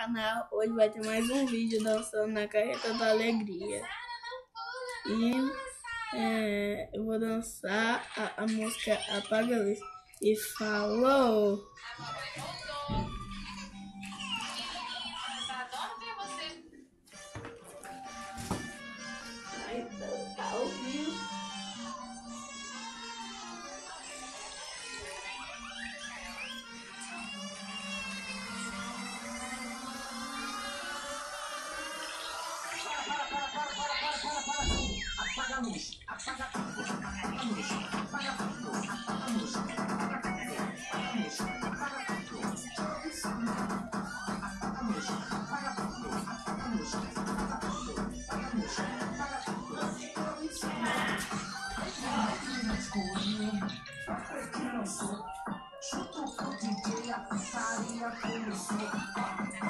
canal. Hoje vai ter mais um vídeo dançando na carreta da alegria. E é, eu vou dançar a, a música Apaga a Luz. E falou! a luz, apaga a luz, apaga a luz, apaga a luz, apaga a luz, apaga a luz, apaga a luz, apaga a luz, apaga a luz, apaga a luz, apaga a luz, apaga a luz, apaga a luz, apaga a luz, apaga escurinho, pra que não sou, chuta a canto apaga a pizzaria começou.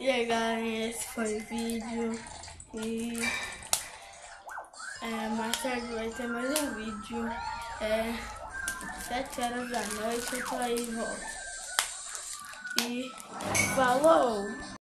E aí galerinha, esse foi o vídeo. E é, mais tarde vai ter mais um vídeo. É 7 horas da noite eu tô aí e volto. E falou!